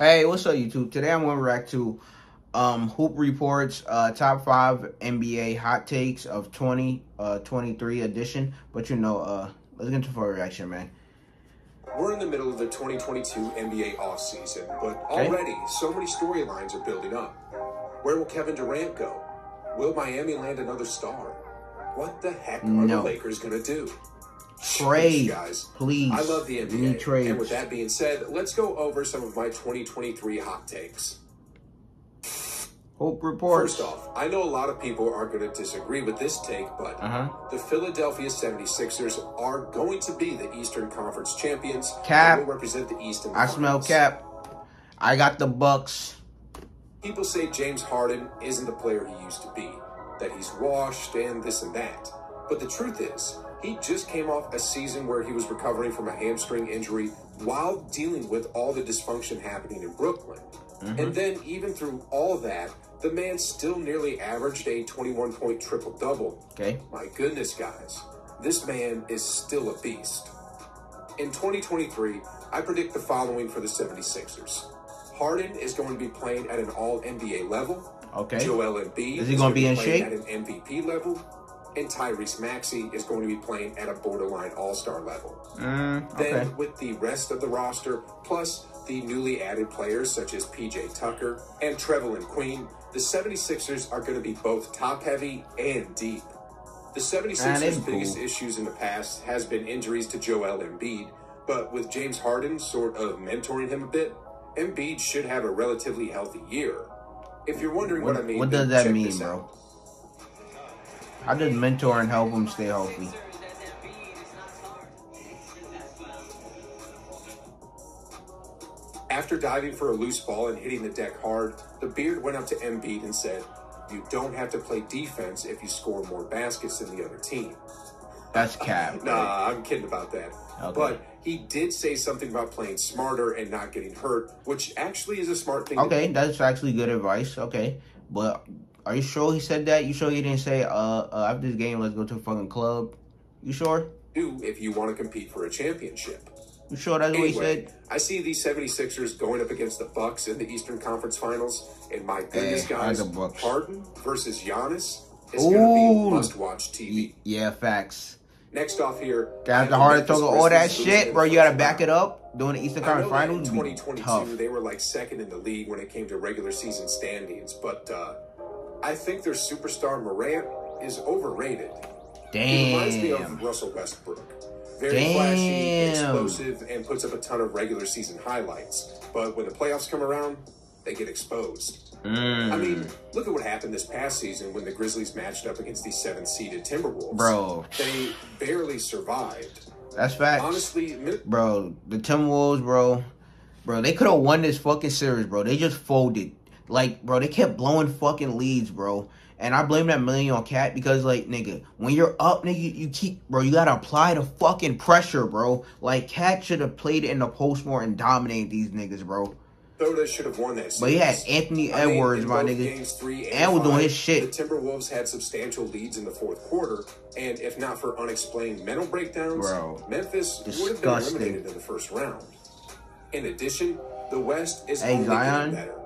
Hey, what's up, YouTube? Today I'm going to react to um, Hoop Reports uh, Top 5 NBA Hot Takes of 2023 uh, edition. But, you know, uh, let's get into a reaction, man. We're in the middle of the 2022 NBA offseason, but okay. already so many storylines are building up. Where will Kevin Durant go? Will Miami land another star? What the heck are no. the Lakers going to do? Trade, guys. Please. I love the NBA. And with that being said, let's go over some of my 2023 hot takes. Hoop Reports. First off, I know a lot of people are going to disagree with this take, but uh-huh. the Philadelphia 76ers are going to be the Eastern Conference champions. Cap. will represent the East. I smell cap. I got the Bucks. People say James Harden isn't the player he used to be, that he's washed and this and that. But the truth is, he just came off a season where he was recovering from a hamstring injury while dealing with all the dysfunction happening in Brooklyn. Mm-hmm. And then, even through all that, the man still nearly averaged a 21 point triple double. Okay. My goodness, guys. This man is still a beast. In 2023, I predict the following for the 76ers. Harden is going to be playing at an all NBA level. Okay. Joel Embiid is he going to be in shape at an MVP level and Tyrese Maxey is going to be playing at a borderline all star level. Mm, okay. Then, with the rest of the roster, plus the newly added players such as PJ Tucker and Trevelin Queen, the 76ers are going to be both top heavy and deep. The 76ers' biggest cool. issues in the past has been injuries to Joel Embiid, but with James Harden sort of mentoring him a bit, Embiid should have a relatively healthy year. If you're wondering what, what I mean, what does that mean, bro? How does mentor and help them stay healthy? After diving for a loose ball and hitting the deck hard, the Beard went up to Embiid and said, You don't have to play defense if you score more baskets than the other team. That's cap. nah, I'm kidding about that. Okay. But he did say something about playing smarter and not getting hurt, which actually is a smart thing. Okay, that's actually good advice. Okay, but are you sure he said that? You sure he didn't say, uh, uh after this game, let's go to a fucking club? You sure? Do if you want to compete for a championship. You sure that's anyway, what he said? I see these 76ers going up against the Bucks in the Eastern Conference Finals, and my goodness, hey, guys, Harden versus Giannis is going to be must-watch TV. Yeah, facts. Next off here, got the hard to all that shit, bro. You got to back it up. Doing the Eastern Conference Finals, in 2022, they were like second in the league when it came to regular season standings, but. uh I think their superstar Morant is overrated. Damn. He reminds me of Russell Westbrook. Very Damn. flashy, explosive, and puts up a ton of regular season highlights. But when the playoffs come around, they get exposed. Mm. I mean, look at what happened this past season when the Grizzlies matched up against the seventh seeded Timberwolves. Bro. They barely survived. That's fact. Honestly, bro, the Timberwolves, bro, bro, they could have won this fucking series, bro. They just folded. Like, bro, they kept blowing fucking leads, bro. And I blame that million on KAT because, like, nigga, when you're up, nigga, you, you keep, bro, you gotta apply the fucking pressure, bro. Like, KAT should have played it in the post more and dominated these niggas, bro. Should have won that series. But he had Anthony I Edwards, my nigga. and, and was doing his shit. The Timberwolves had substantial leads in the fourth quarter, and if not for unexplained mental breakdowns, bro, Memphis Disgusting. would have been eliminated in the first round. In addition, the West is hey, only Zion, getting better.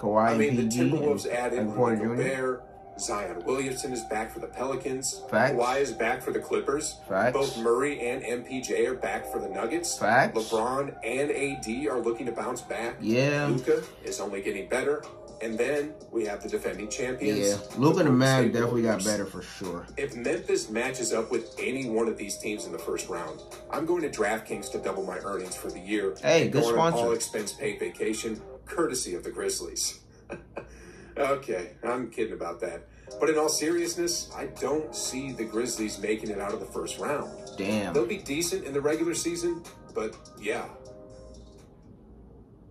Kawhi I mean, the Timberwolves added Michael Bear. Zion Williamson is back for the Pelicans. Facts. Kawhi is back for the Clippers. Facts. Both Murray and MPJ are back for the Nuggets. Facts. LeBron and AD are looking to bounce back. Yeah. Luka is only getting better. And then we have the defending champions. Yeah, Luka and man definitely got better for sure. If Memphis matches up with any one of these teams in the first round, I'm going to DraftKings to double my earnings for the year. Hey, good sponsor. all expense paid vacation courtesy of the Grizzlies. okay, I'm kidding about that. But in all seriousness, I don't see the Grizzlies making it out of the first round. Damn. They'll be decent in the regular season, but yeah.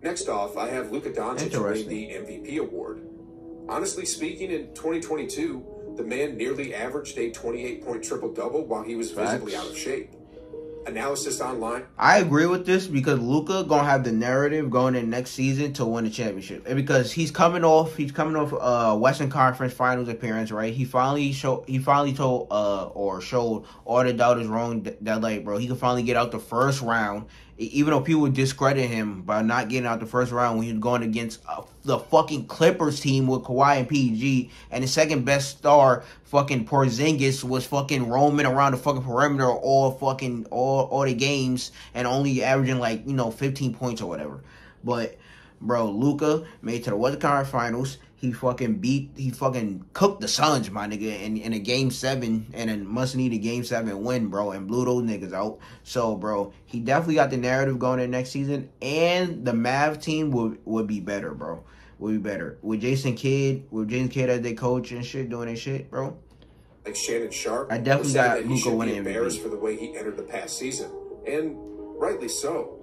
Next off, I have Luka Doncic winning the MVP award. Honestly speaking, in 2022, the man nearly averaged a 28 point triple double while he was visibly out of shape analysis online. I agree with this because Luka gonna have the narrative going in next season to win the championship, because he's coming off, he's coming off uh Western Conference Finals appearance, right? He finally show he finally told uh or showed all the doubters wrong that, that like, bro, he could finally get out the first round. Even though people discredit him by not getting out the first round when he was going against uh, the fucking Clippers team with Kawhi and PG, and the second best star, fucking Porzingis, was fucking roaming around the fucking perimeter all fucking all all the games and only averaging like you know 15 points or whatever. But bro, Luka made to the Western Conference Finals. He fucking beat, he fucking cooked the Suns, my nigga, in, in a game seven and a must need a game seven win, bro, and blew those niggas out. So, bro, he definitely got the narrative going in next season, and the Mav team would would be better, bro. Would be better with Jason Kidd, with Jason Kidd as their coach and shit, doing their shit, bro. Like Shannon Sharpe, I definitely got that he Luka should winning embarrassed MVP. for the way he entered the past season, and rightly so.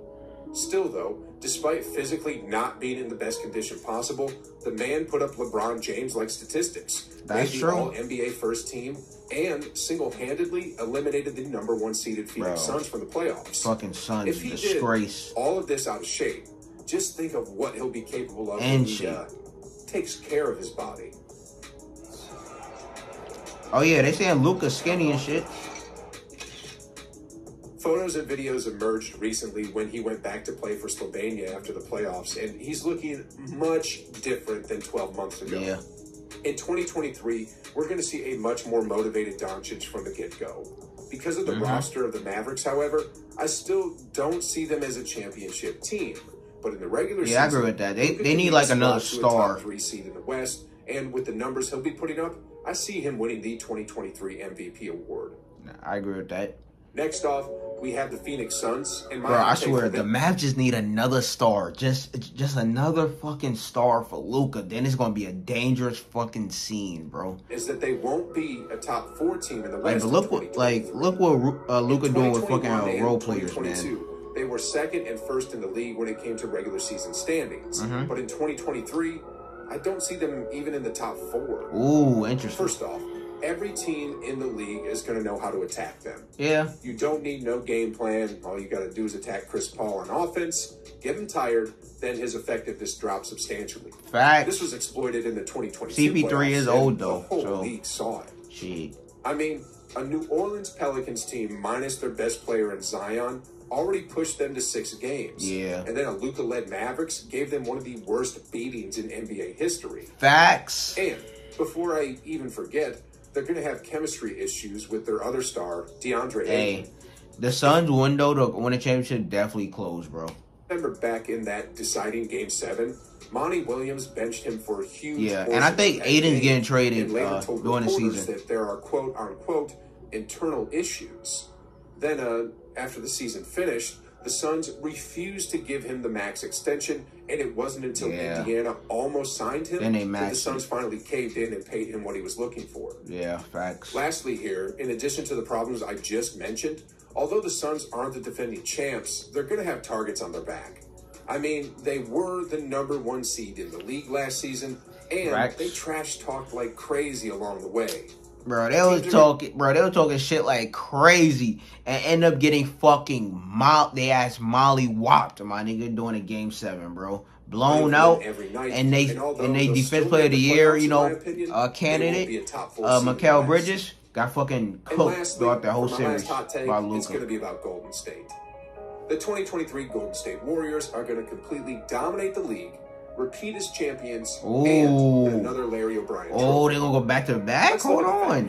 Still, though, despite physically not being in the best condition possible, the man put up LeBron James-like statistics. That's made true. All NBA first team and single-handedly eliminated the number one seeded Phoenix Bro. Suns from the playoffs. Fucking Suns If he disgrace. did all of this out of shape, just think of what he'll be capable of And when he uh, takes care of his body. Oh yeah, they saying Luka's skinny and shit. Photos and videos emerged recently when he went back to play for Slovenia after the playoffs, and he's looking much different than 12 months ago. Yeah. In 2023, we're going to see a much more motivated Doncic from the get go. Because of the Mm-hmm. roster of the Mavericks, however, I still don't see them as a championship team. But in the regular Yeah, I season, agree with that. They- they need, like, another spot to a star. three seed in the West, and with the numbers he'll be putting up, I see him winning the 2023 MVP award. I agree with that. Next off, we have the Phoenix Suns. And my Bro, I swear the Mavs just need another star. Just just another fucking star for Luka. Then it's gonna be a dangerous fucking scene, bro. is that they won't be a top four team in the Like, West. but look what like look what uh, Luka doing with fucking uh, role players, man. 2022, They were second and first in the league when it came to regular season standings. But in 2023, I don't see them even in the top four. Ooh, interesting. First off, every team in the league is going to know how to attack them. Yeah, You don't need no game plan. All you got to do is attack Chris Paul on offense, get him tired, then his effectiveness drops substantially. Fact. This was exploited in the 2022 CP3 is old, though, The whole so- league saw it. Gee. I mean, a New Orleans Pelicans team minus their best player in Zion already pushed them to six games. Yeah. And then a Luka led Mavericks gave them one of the worst beatings in NBA history. Facts. And before I even forget, they're going to have chemistry issues with their other star, DeAndre Hey, Ayton. the Suns' window to win a championship definitely closed, bro. Remember back in that deciding game seven? Monty Williams benched him for a huge Yeah, and I think Ayton's getting traded, uh, during the season. that there are quote unquote internal issues. Then, uh, after the season finished, the Suns refused to give him the max extension, and it wasn't until Yeah. Indiana almost signed him that the Suns finally caved in and paid him what he was looking for. Yeah, facts. Lastly, here, in addition to the problems I just mentioned, although the Suns aren't the defending champs, they're going to have targets on their back. I mean, they were the number one seed in the league last season, and they trash talked like crazy along the way. Bro, they was talking, bro, they were talking shit like crazy and end up getting fucking mo- they ass molly whopped, my nigga, doing a game seven, bro. Blown out, every night, and they and and they they'll defense player of the the year, you know, my opinion, uh, candidate, be a top four uh, seed Mikal Bridges got fucking And cooked lastly, throughout the whole for series take, by it's going to be about Golden State. The 2023 Golden State Warriors are going to completely dominate the league, repeat as champions, Ooh. and another Larry O'Brien. Oh, trophy. they gonna go back to back? Let's Hold on.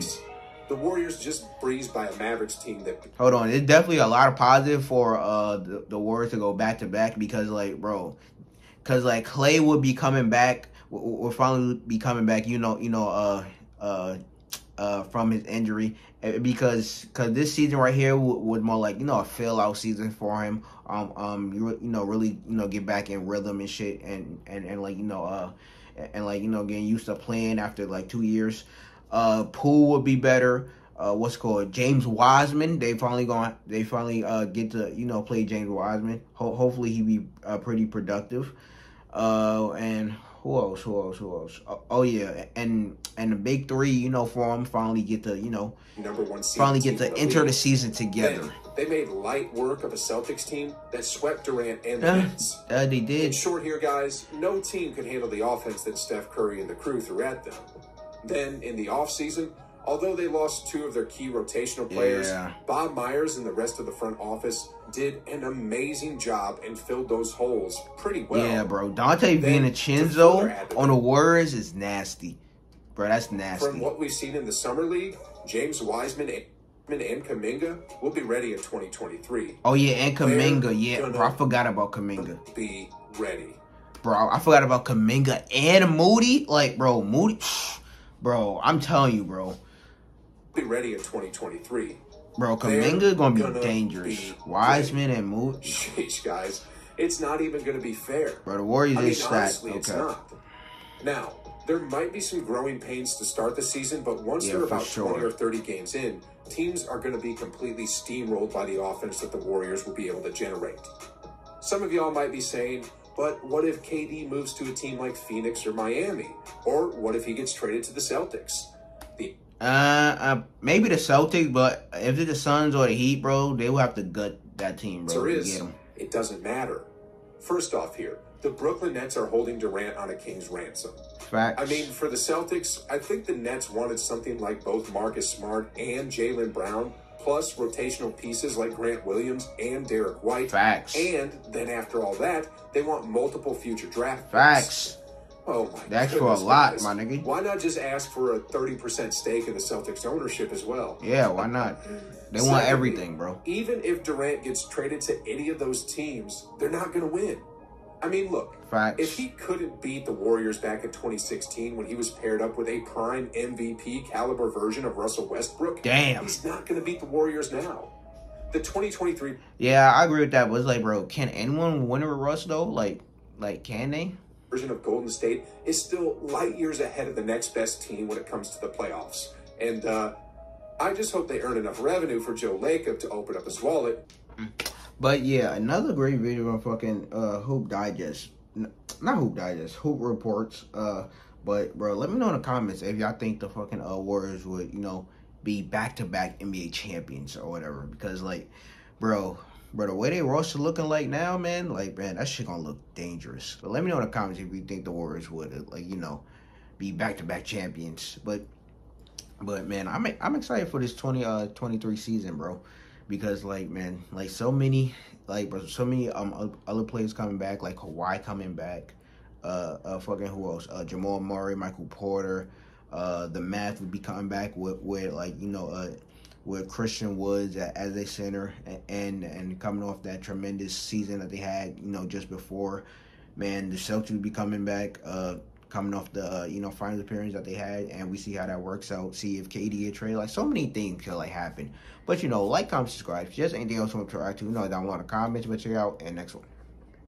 The Warriors just breezed by a Mavericks team that Hold on, it's definitely a lot of positive for uh the, the Warriors to go back to back because like bro, because like Clay would be coming back, will will finally be coming back. You know, you know, uh, uh, uh, from his injury eh, because because this season right here wa- was more like you know a fill out season for him. Um, um, you, you know really you know get back in rhythm and shit and and and like you know uh and, like you know getting used to playing after like two years. Uh, Poole would be better. Uh, what's called James Wiseman. They finally going. They finally uh get to you know play James Wiseman. Ho- hopefully he be uh, pretty productive. Uh, and who else? Who else? Who else? Oh, oh yeah, and and the big three, you know, for them finally get to you know number one finally get to enter league. the season together. Then they made light work of a Celtics team that swept Durant and the Yeah, Nets. uh, they did. In short here, guys, no team could handle the offense that Steph Curry and the crew threw at them. Then, in the offseason, Although they lost two of their key rotational players, Yeah. Bob Myers and the rest of the front office did an amazing job and filled those holes pretty well. yeah, bro. Donte DiVincenzo further add to on the Warriors is nasty, bro. That's nasty. From what we've seen in the summer league, James Wiseman and and Kuminga will be ready in 2023. Oh yeah, and Kuminga. They're Yeah, bro. I forgot about Kuminga, Be ready. bro. I forgot about Kuminga and Moody. Like, bro, Moody, bro. I'm telling you, bro. Be ready in 2023. Bro, Kuminga gonna be gonna dangerous. be Wiseman and Moody. Sheesh, guys. It's not even going to be fair. Bro, the Warriors I mean, is stacked. honestly, it's Okay. not. Now, there might be some growing pains to start the season, but once Yeah, they're about sure. 20 or 30 games in, teams are going to be completely steamrolled by the offense that the Warriors will be able to generate. Some of y'all might be saying, but what if KD moves to a team like Phoenix or Miami? Or what if he gets traded to the Celtics? Uh, uh, maybe the Celtics, but if it's the Suns or the Heat, bro, they will have to gut that team, bro, to is, it doesn't matter. First off, here, the Brooklyn Nets are holding Durant on a king's ransom. Facts. I mean, for the Celtics, I think the Nets wanted something like both Marcus Smart and Jaylen Brown, plus rotational pieces like Grant Williams and Derrick White. Facts. And then after all that, they want multiple future draft picks. Facts. Oh my That's for a lot, guys. my nigga. Why not just ask for a 30% stake in the Celtics ownership as well? Yeah, why not? They want everything, bro. Even if Durant gets traded to any of those teams, they're not going to win. I mean, look, Facts. if he couldn't beat the Warriors back in 2016 when he was paired up with a prime MVP caliber version of Russell Westbrook, Damn. he's not going to beat the Warriors now. The 2023 Yeah, I agree with that. But it's like, bro, can anyone win with Russ though? Like, like, can they? Version of Golden State is still light years ahead of the next best team when it comes to the playoffs. And uh, I just hope they earn enough revenue for Joe Lacob to open up his wallet. But yeah, another great video on fucking uh Hoop Digest. Not Hoop Digest, Hoop Reports. Uh but bro, let me know in the comments if y'all think the fucking uh Warriors would, you know, be back to back NBA champions or whatever. Because like, bro, bro, the way they roster looking like now, man, like man, that shit gonna look dangerous. But let me know in the comments if you think the Warriors would uh, like, you know, be back to back champions. But but man, I'm I'm excited for this 20 uh 23 season, bro because like man, like so many like bro, so many um other players coming back, like Kawhi coming back, uh, uh fucking who else? Uh, Jamal Murray, Michael Porter, uh, the Mavs would be coming back with with like you know uh with Christian Woods as a center and and coming off that tremendous season that they had you know just before, man, the Celtics would be coming back. Uh, coming off the uh, you know finals appearance that they had, and we see how that works out. See if KD get traded. Like so many things could like happen. But you know, like, comment, subscribe. If there's anything else you want to interact to, you know, down below in the comments. But check out and next one.